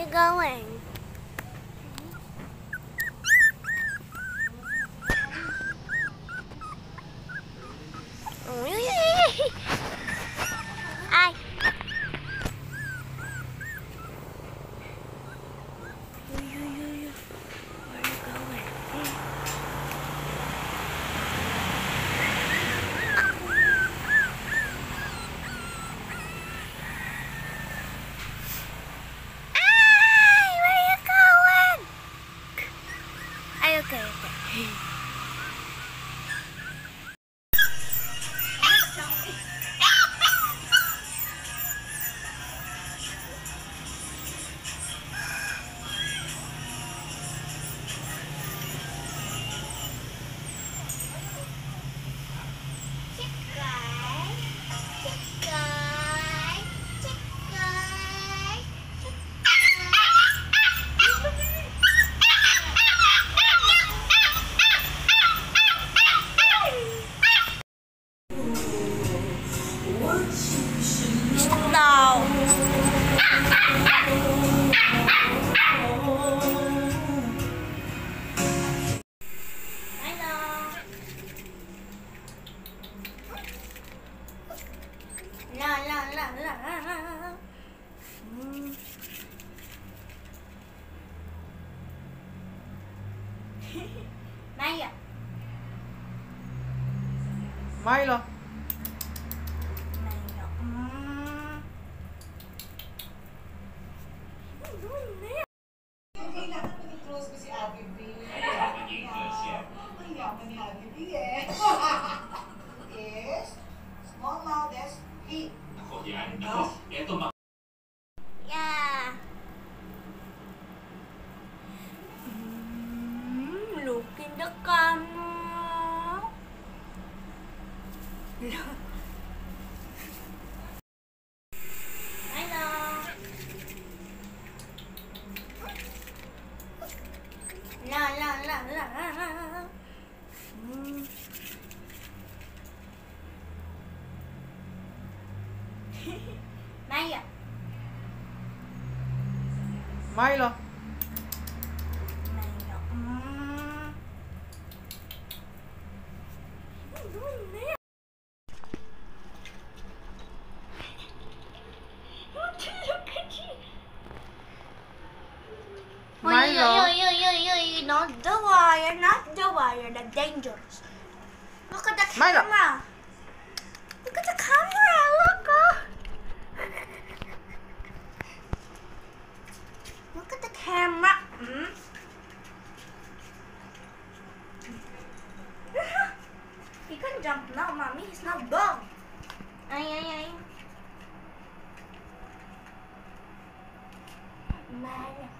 You going? La la la la. Mm. Maya. Milo. Maya. Mm. 好，别动吧。Maya. Mm. Milo. Oy, oy, oy, oy, oy, not the wire, not the wire, the dangerous. Look at the camera. Jump now, mommy. He's not dog. Ay, ay, ay. Milo.